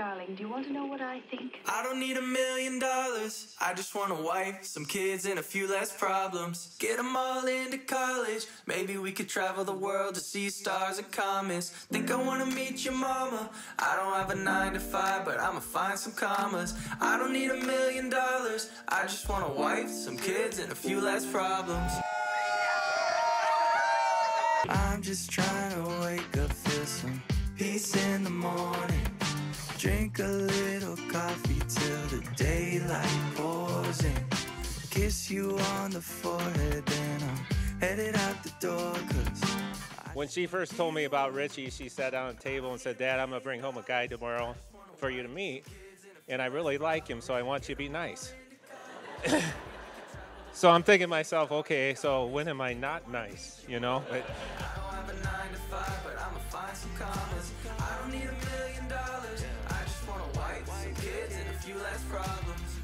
Darling, do you want to know what I think? I don't need a million dollars. I just want a wife, some kids, and a few less problems. Get them all into college. Maybe we could travel the world to see stars and comets. Think I wanna meet your mama. I don't have a nine to five, but I'ma find some commas. I don't need a million dollars. I just want a wife, some kids, and a few less problems. I'm just trying to wake up, feel some peace in the morning. Drink a little coffee till the daylight pours in. Kiss you on the forehead, then I'm headed out the door. When she first told me about Richie, she sat down at the table and said, Dad, I'm going to bring home a guy tomorrow for you to meet. And I really like him, so I want you to be nice. so I'm thinking to myself, okay, so when am I not nice? You know? But- few less problems.